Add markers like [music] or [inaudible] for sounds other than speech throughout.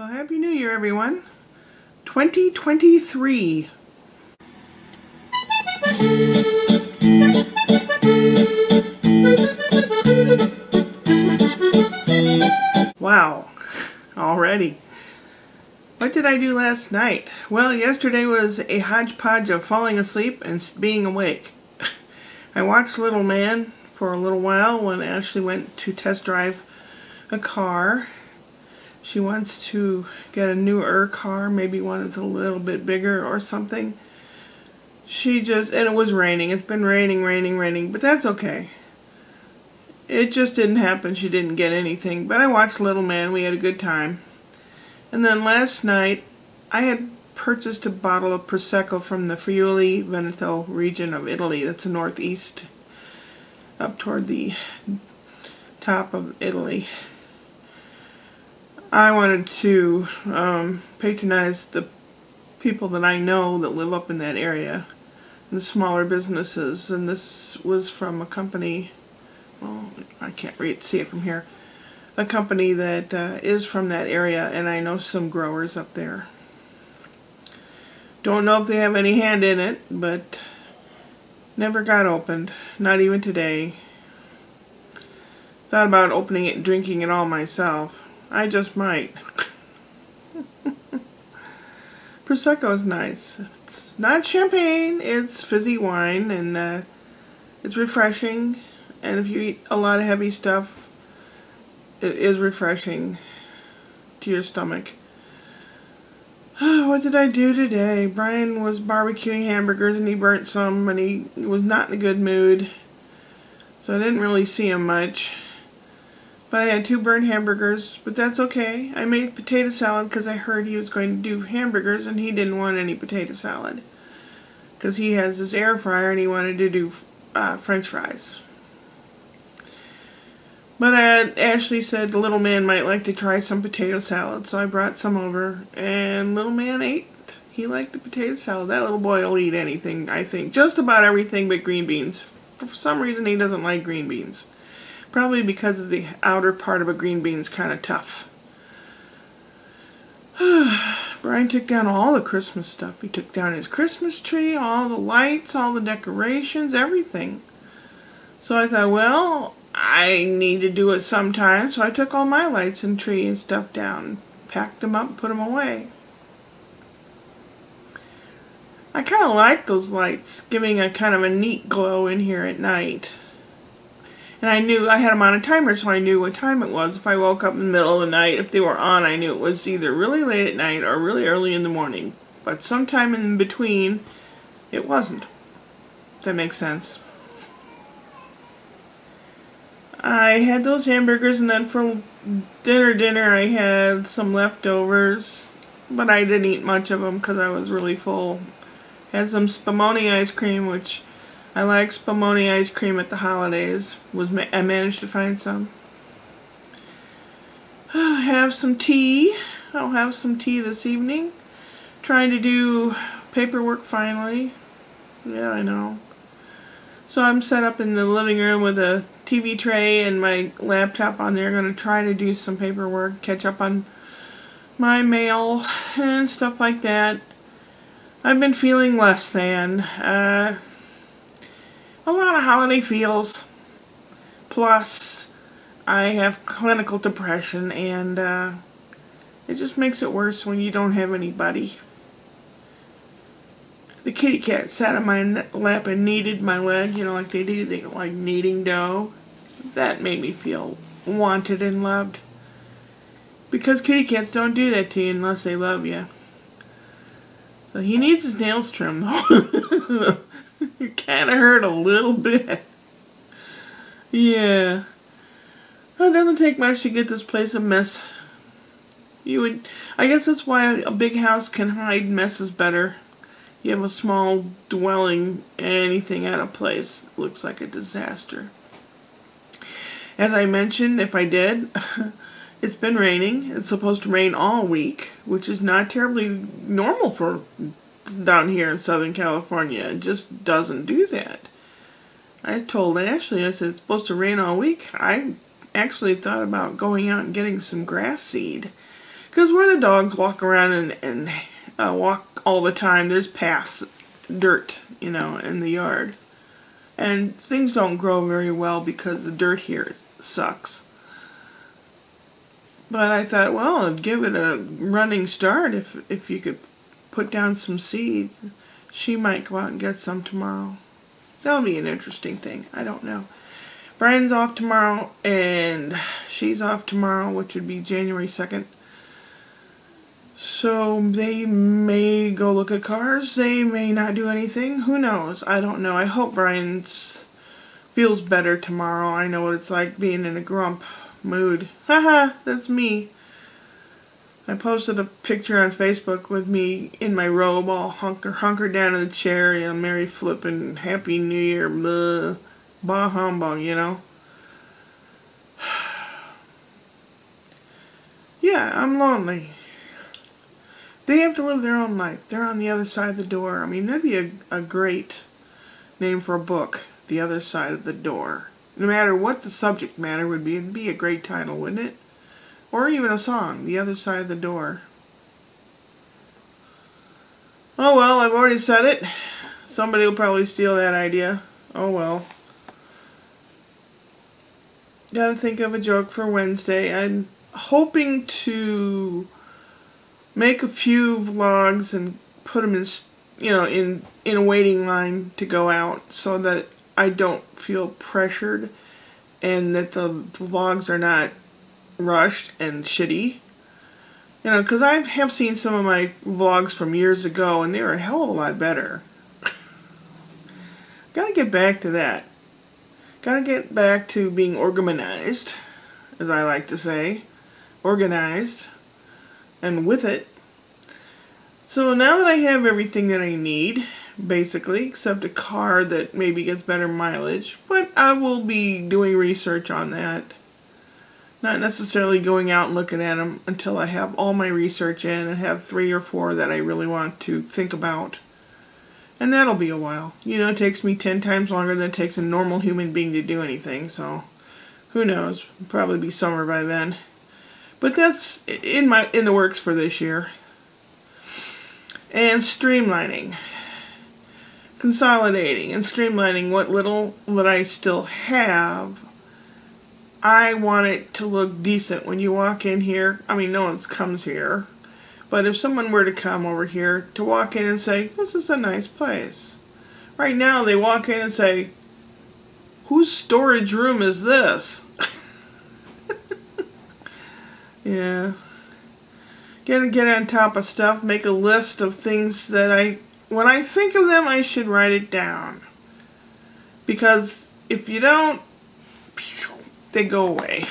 Well, Happy New Year, everyone. 2023. Wow, already. What did I do last night? Well, yesterday was a hodgepodge of falling asleep and being awake. [laughs] I watched Little Man for a little while when Ashley went to test drive a car she wants to get a newer car, maybe one that's a little bit bigger or something. She just, and it was raining. It's been raining, raining, raining, but that's okay. It just didn't happen. She didn't get anything. But I watched Little Man. We had a good time. And then last night, I had purchased a bottle of Prosecco from the Friuli Veneto region of Italy. That's northeast, up toward the top of Italy. I wanted to um, patronize the people that I know that live up in that area, the smaller businesses, and this was from a company. Well, I can't read see it from here. A company that uh, is from that area, and I know some growers up there. Don't know if they have any hand in it, but never got opened. Not even today. Thought about opening it and drinking it all myself. I just might. Prosecco is nice. It's not champagne, it's fizzy wine, and uh, it's refreshing. And if you eat a lot of heavy stuff, it is refreshing to your stomach. [sighs] what did I do today? Brian was barbecuing hamburgers and he burnt some and he was not in a good mood. So I didn't really see him much. But I had two burned hamburgers, but that's okay. I made potato salad because I heard he was going to do hamburgers and he didn't want any potato salad. Because he has his air fryer and he wanted to do uh, french fries. But Ashley said the little man might like to try some potato salad, so I brought some over. And little man ate. He liked the potato salad. That little boy will eat anything, I think. Just about everything but green beans. For some reason, he doesn't like green beans. Probably because of the outer part of a green bean is kind of tough. [sighs] Brian took down all the Christmas stuff. He took down his Christmas tree, all the lights, all the decorations, everything. So I thought, well, I need to do it sometime. So I took all my lights and tree and stuff down, packed them up, put them away. I kind of like those lights, giving a kind of a neat glow in here at night. And I knew I had them on a timer, so I knew what time it was. If I woke up in the middle of the night, if they were on, I knew it was either really late at night or really early in the morning. But sometime in between, it wasn't. If that makes sense. I had those hamburgers, and then for dinner, dinner, I had some leftovers. But I didn't eat much of them because I was really full. Had some spumoni ice cream, which I like spumoni ice cream at the holidays. Was ma I managed to find some. [sighs] Have some tea. I'll have some tea this evening. Trying to do paperwork finally. Yeah, I know. So I'm set up in the living room with a TV tray and my laptop on there. Going to try to do some paperwork, catch up on my mail and stuff like that. I've been feeling less than. Uh, a lot of holiday feels. Plus, I have clinical depression, and uh, it just makes it worse when you don't have anybody. The kitty cat sat on my lap and kneaded my leg, you know, like they do, they like kneading dough. That made me feel wanted and loved. Because kitty cats don't do that to you unless they love you. So he needs his nails trimmed, though. [laughs] it [laughs] kind of hurt a little bit. Yeah. It doesn't take much to get this place a mess. You would, I guess that's why a big house can hide messes better. You have a small dwelling, anything out of place looks like a disaster. As I mentioned, if I did, [laughs] it's been raining. It's supposed to rain all week, which is not terribly normal for down here in Southern California. It just doesn't do that. I told Ashley, I said, it's supposed to rain all week. I actually thought about going out and getting some grass seed. Because where the dogs walk around and, and uh, walk all the time, there's paths, dirt, you know, in the yard. And things don't grow very well because the dirt here sucks. But I thought, well, I'd give it a running start if if you could put down some seeds. She might go out and get some tomorrow. That'll be an interesting thing. I don't know. Brian's off tomorrow, and she's off tomorrow, which would be January 2nd. So they may go look at cars. They may not do anything. Who knows? I don't know. I hope Brian feels better tomorrow. I know what it's like being in a grump mood. [laughs] Haha, that's me. I posted a picture on Facebook with me in my robe, all hunker hunkered down in the chair, you know, Merry flippin' Happy New Year, blah, bah humbug, you know. [sighs] yeah, I'm lonely. They have to live their own life. They're on the other side of the door. I mean, that'd be a, a great name for a book, The Other Side of the Door. No matter what the subject matter would be, it'd be a great title, wouldn't it? Or even a song, The Other Side of the Door. Oh well, I've already said it. Somebody will probably steal that idea. Oh well. Gotta think of a joke for Wednesday. I'm hoping to make a few vlogs and put them in, you know, in in a waiting line to go out so that I don't feel pressured and that the vlogs are not rushed and shitty. You know, because I have seen some of my vlogs from years ago and they were a hell of a lot better. [laughs] Gotta get back to that. Gotta get back to being organized, as I like to say. Organized. And with it. So now that I have everything that I need, basically, except a car that maybe gets better mileage. But I will be doing research on that. Not necessarily going out and looking at them until I have all my research in and have three or four that I really want to think about. And that'll be a while. You know, it takes me ten times longer than it takes a normal human being to do anything, so who knows? Probably be summer by then. But that's in my in the works for this year. And streamlining consolidating and streamlining what little that I still have. I want it to look decent when you walk in here. I mean, no one comes here. But if someone were to come over here to walk in and say, this is a nice place. Right now, they walk in and say, whose storage room is this? [laughs] yeah. Gotta get on top of stuff, make a list of things that I when I think of them, I should write it down. Because if you don't, they go away.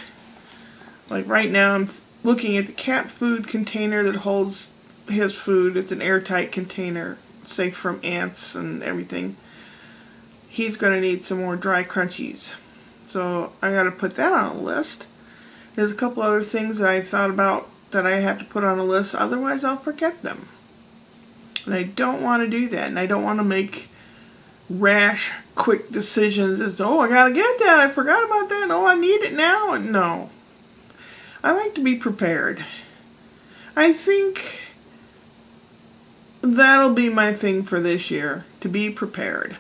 Like right now, I'm looking at the cat food container that holds his food. It's an airtight container, safe from ants and everything. He's going to need some more dry crunchies. So I got to put that on a list. There's a couple other things that I've thought about that I have to put on a list, otherwise I'll forget them. And I don't want to do that. And I don't want to make rash, quick decisions as, oh, I got to get that. I forgot about that. Oh, I need it now. No. I like to be prepared. I think that'll be my thing for this year to be prepared.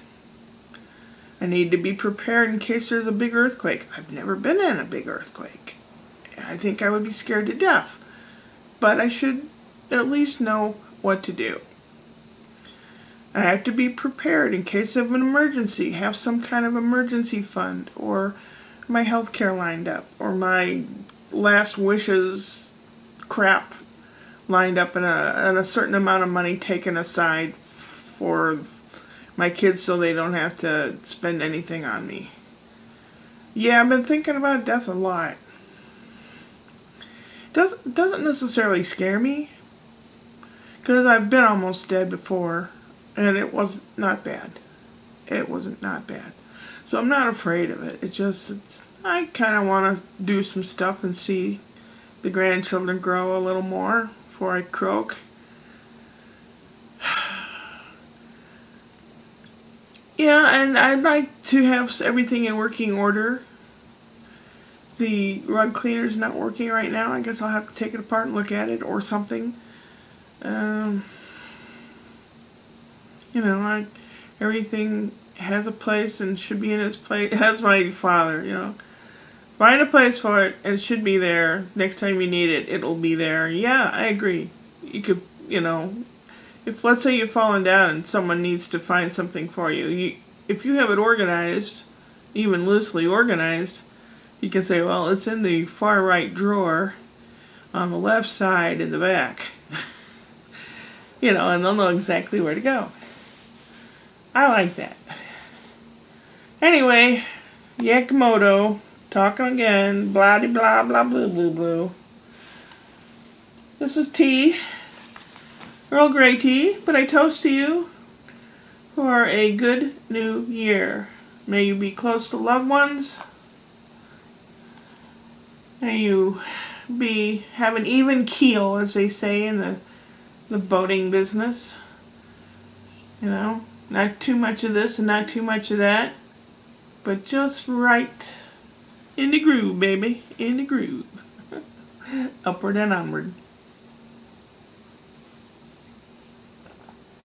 I need to be prepared in case there's a big earthquake. I've never been in a big earthquake. I think I would be scared to death. But I should at least know what to do. I have to be prepared in case of an emergency, have some kind of emergency fund, or my health care lined up, or my last wishes crap lined up, and a, certain amount of money taken aside for my kids so they don't have to spend anything on me. Yeah, I've been thinking about death a lot. Does, doesn't necessarily scare me, because I've been almost dead before and it was not bad. It wasn't not bad. So I'm not afraid of it. It just, I kind of want to do some stuff and see the grandchildren grow a little more before I croak. [sighs] yeah, and I'd like to have everything in working order. the rug cleaner's not working right now. I guess I'll have to take it apart and look at it or something. Um, you know, like everything has a place and should be in its place. Has my father, you know. Find a place for it and it should be there. Next time you need it, it'll be there. Yeah, I agree. You could, you know, if let's say you've fallen down and someone needs to find something for you, you if you have it organized, even loosely organized, you can say, well, it's in the far right drawer on the left side in the back. [laughs] you know, and they'll know exactly where to go. I like that. Anyway, Yakimoto talking again. Blah blah blah blah blah blah. This is tea, Earl Grey tea, but I toast to you for a good new year. May you be close to loved ones. May you be have an even keel, as they say in the the boating business. You know, not too much of this and not too much of that, but just right in the groove, baby, in the groove. [laughs] Upward and onward.